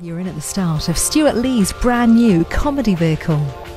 You're in at the start of Stuart Lee's brand new comedy vehicle.